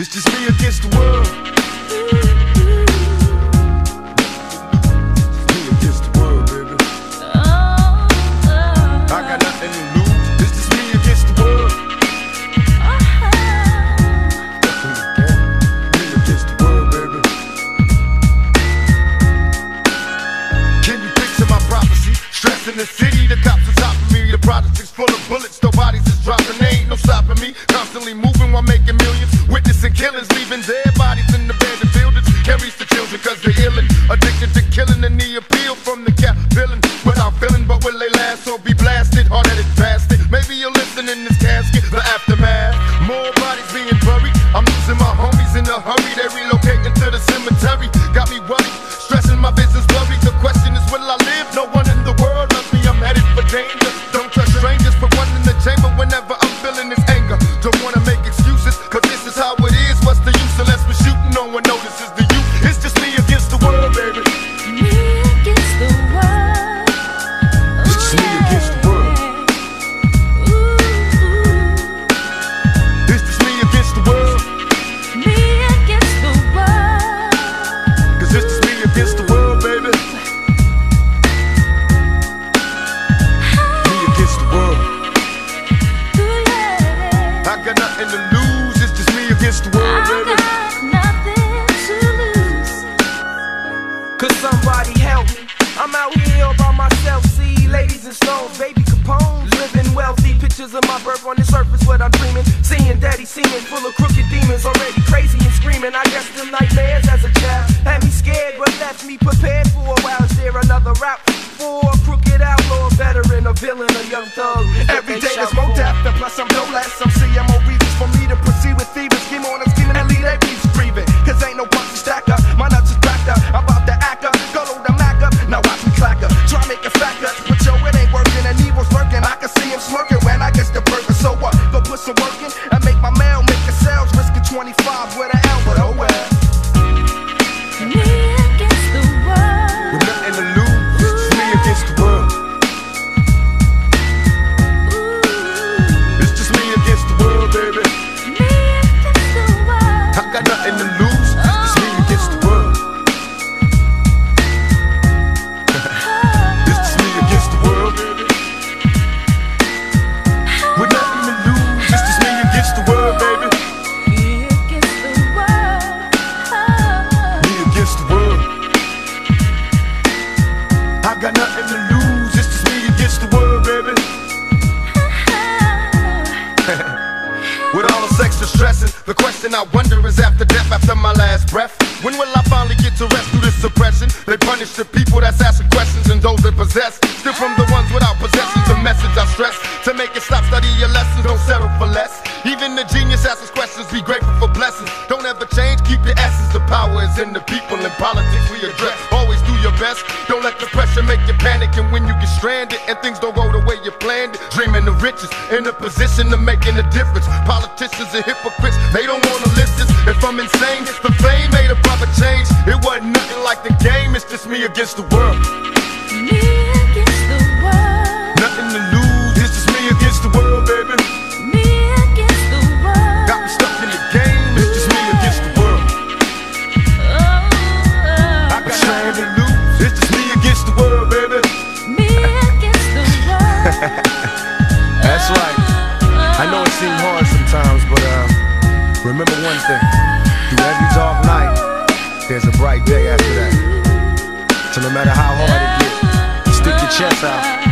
It's just me against the world. Me against the world, baby. I got nothing to lose. Me against the world. Me against the world, baby. Can you picture my prophecy? Stress in the city, the cops are stopping me. The projects full of bullets, the bodies is dropping. There ain't no stopping me. Constantly moving while making millions. Witnessing killers, leaving dead bodies in the abandoned buildings. Carries the children cause they're illin'. Addicted to killing and the appeal from the cap villain. Without feeling, but will they last or be blasted? Hard headed bastard. Maybe you'll listen in this casket, the aftermath. More bodies being buried. I'm losing my homies in a hurry. They relocating to the cemetery. Got me worried, stressing my business blurry. The question is, will I live? No one in the world loves me. I'm headed for danger. Nothing to lose. It's just me against the world, I baby. got nothing to lose. Could somebody help me? I'm out here all by myself. See ladies and stones, baby Capone's living wealthy. Pictures of my birth on the surface, what I'm dreaming. Seeing daddy seeming full of crooked demons, already crazy and screaming. I guess them nightmares as a child had me scared, but left me prepared for a while. Is there another route for a crooked outlaw, a veteran, a villain, a young thug? Question I wonder is after death, after my last breath, when will I finally get to rest through this suppression? They punish the people that's asking questions and those that possess. Still from the ones without possessions, the message I stress. To make it stop, study your lessons, don't settle for less. Even the genius asks questions, be grateful for blessings. Don't ever change, keep your essence. The power is in the people in politics we address. Always do your best, don't let the pressure make you panic. And when you get stranded and things don't go the way you planned it, dreaming the riches in a position of making a difference. Politicians and hypocrites, they don't wanna listen. If I'm insane, it's the fame made a proper change. It wasn't nothing like the game, it's just me against the world. I know it seems hard sometimes, but uh, remember one thing. Through every dark night, there's a bright day after that. So no matter how hard it gets, stick your chest out